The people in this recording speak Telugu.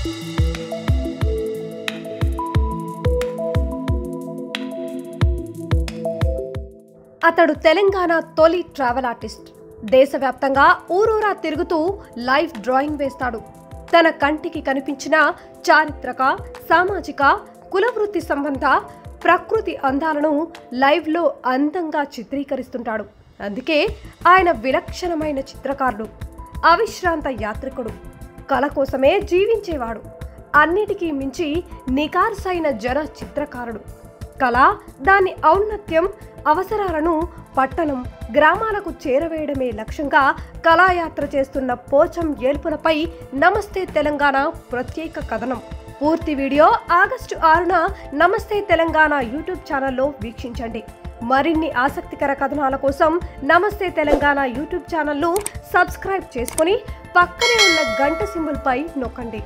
అతడు తెలంగాణ తొలి ట్రావెల్ ఆర్టిస్ట్. దేశవ్యాప్తంగా ఊరూరా తిరుగుతూ లైవ్ డ్రాయింగ్ వేస్తాడు. తన కంటికి కనిపించిన చారిత్రక సామాజిక కులవృత్తి సంబంధ ప్రకృతి అందాలను లైవ్లో అందంగా చిత్రీకరిస్తుంటాడు. అందుకే ఆయన విలక్షణమైన చిత్రకారుడు అవిశ్రాంత యాత్రికుడు. కళ కోసమే జీవించేవాడు. అన్నిటికీ మించి నికార్సైన జన చిత్రకారుడు. కళ దాని ఔన్నత్యం అవసరాలను పట్టణం గ్రామాలకు చేరవేయడమే లక్ష్యంగా కళాయాత్ర చేస్తున్న పోచం ఏల్పులపై నమస్తే తెలంగాణ ప్రత్యేక కథనం. పూర్తి వీడియో ఆగస్టు ఆరున నమస్తే తెలంగాణ యూట్యూబ్ ఛానల్లో వీక్షించండి. మరిన్ని ఆసక్తికర కథనాల కోసం నమస్తే తెలంగాణ యూట్యూబ్ ఛానల్ను సబ్స్క్రైబ్ చేసుకుని పక్కనే ఉన్న గంట సింబల్పై నొక్కండి.